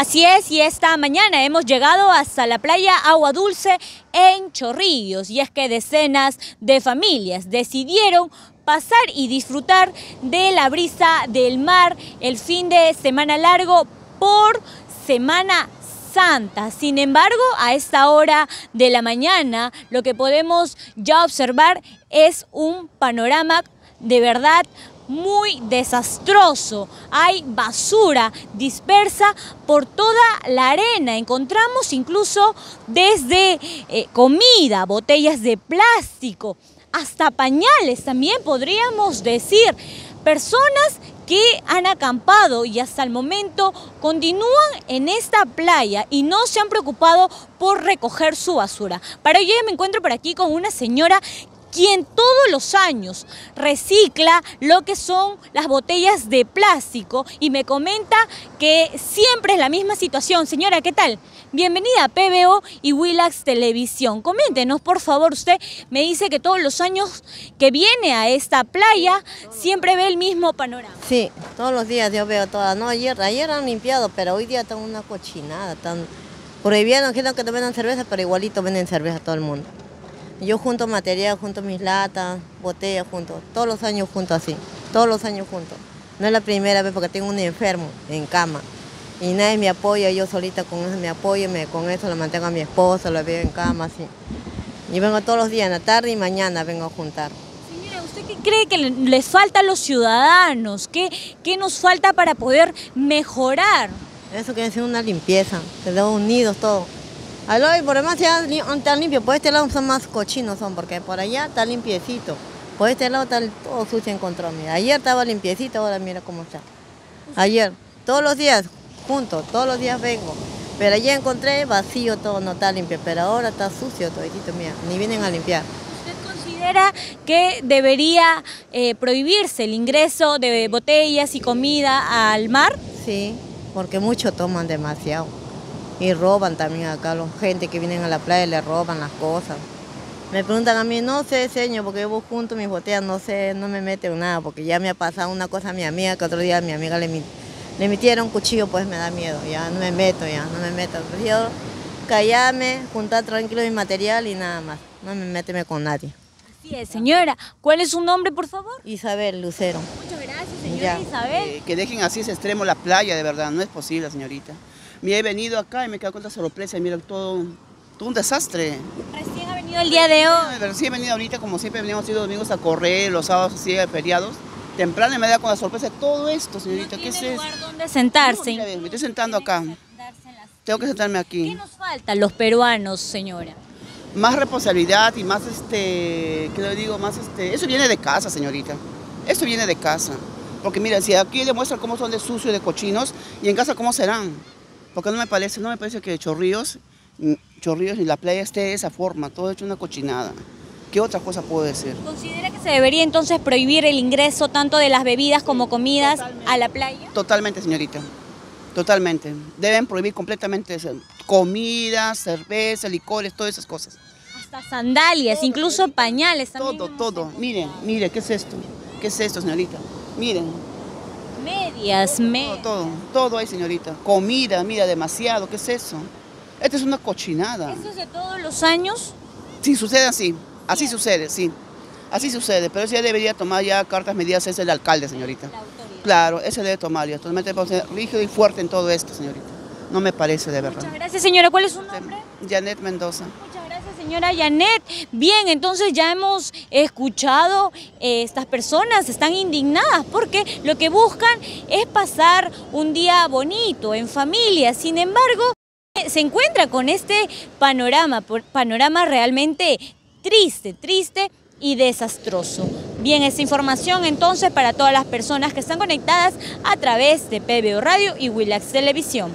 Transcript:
Así es, y esta mañana hemos llegado hasta la playa Agua Dulce en Chorrillos, y es que decenas de familias decidieron pasar y disfrutar de la brisa del mar el fin de semana largo por Semana Santa. Sin embargo, a esta hora de la mañana lo que podemos ya observar es un panorama de verdad muy desastroso. Hay basura dispersa por toda la arena. Encontramos incluso desde eh, comida, botellas de plástico, hasta pañales también podríamos decir. Personas que han acampado y hasta el momento continúan en esta playa y no se han preocupado por recoger su basura. Para ello me encuentro por aquí con una señora quien todos los años recicla lo que son las botellas de plástico y me comenta que siempre es la misma situación. Señora, ¿qué tal? Bienvenida a PBO y Willax Televisión. Coméntenos, por favor, usted me dice que todos los años que viene a esta playa siempre ve el mismo panorama. Sí, todos los días yo veo todas. No, ayer, ayer han limpiado, pero hoy día están una cochinada. Están prohibiendo que te venden cerveza, pero igualito venden cerveza a todo el mundo. Yo junto material, junto mis latas, botellas, junto, todos los años junto así, todos los años junto. No es la primera vez porque tengo un enfermo en cama y nadie me apoya, yo solita con eso me apoyo, me, con eso lo mantengo a mi esposa, lo veo en cama así. Y vengo todos los días, en la tarde y mañana vengo a juntar. Señora, ¿usted qué cree que les falta a los ciudadanos? ¿Qué, qué nos falta para poder mejorar? Eso quiere decir una limpieza, quedó unidos todos. Aló, y por demás ya tan limpio, por este lado son más cochinos son, porque por allá está limpiecito. Por este lado está todo sucio encontró, mira. Ayer estaba limpiecito, ahora mira cómo está. Ayer, todos los días, juntos, todos los días vengo. Pero allí encontré vacío todo, no está limpio, pero ahora está sucio todito, mira, ni vienen a limpiar. ¿Usted considera que debería eh, prohibirse el ingreso de botellas y comida al mar? Sí, porque muchos toman demasiado. Y roban también acá, los gente que vienen a la playa le roban las cosas. Me preguntan a mí, no sé, señor, porque yo junto mis botellas, no sé, no me meten nada, porque ya me ha pasado una cosa a mi amiga, que otro día a mi amiga le, le metieron un cuchillo, pues me da miedo, ya no me meto, ya no me meto. Prefiero callarme, juntar tranquilo mi material y nada más, no me méteme con nadie. Así es, señora. ¿Cuál es su nombre, por favor? Isabel Lucero. Muchas gracias, señora Isabel. Eh, que dejen así ese extremo la playa, de verdad, no es posible, señorita. Me he venido acá y me quedo con esta sorpresa y mira todo, todo un desastre. Recién ha venido el día de hoy. Recién he venido ahorita, como siempre venimos los domingos a correr, los sábados así, feriados. Temprano y me da con la sorpresa de todo esto, señorita. No ¿Qué es lugar donde sentarse. me estoy sentando acá. Tengo que sentarme aquí. ¿Qué nos falta los peruanos, señora? Más responsabilidad y más, este, ¿qué le digo? Más, este, eso viene de casa, señorita. Eso viene de casa. Porque mira, si aquí demuestran cómo son de sucios, de cochinos, y en casa cómo serán. Porque no me parece, no me parece que Chorrillos, Chorrillos y la playa esté de esa forma, todo hecho una cochinada. ¿Qué otra cosa puedo decir? ¿Considera que se debería entonces prohibir el ingreso tanto de las bebidas como comidas a la playa? Totalmente, señorita. Totalmente. Deben prohibir completamente eso. comida, cerveza, licores, todas esas cosas. Hasta sandalias, incluso pañales. Todo, todo. Miren, miren, ¿qué es esto? ¿Qué es esto, señorita? Miren, Medias, medias. Todo, todo, hay, señorita. Comida, mira, demasiado. ¿Qué es eso? Esta es una cochinada. ¿Eso es de todos los años? Sí, sucede así. Así sucede, sí. Así sucede. Pero ese ya debería tomar ya cartas medidas, es el alcalde, señorita. Claro, ese debe tomar ya. Totalmente rígido y fuerte en todo esto, señorita. No me parece, de verdad. Muchas gracias, señora. ¿Cuál es su nombre? Janet Mendoza señora Janet. Bien, entonces ya hemos escuchado, eh, estas personas están indignadas porque lo que buscan es pasar un día bonito, en familia. Sin embargo, se encuentra con este panorama, panorama realmente triste, triste y desastroso. Bien, esta información entonces para todas las personas que están conectadas a través de PBO Radio y Willax Televisión.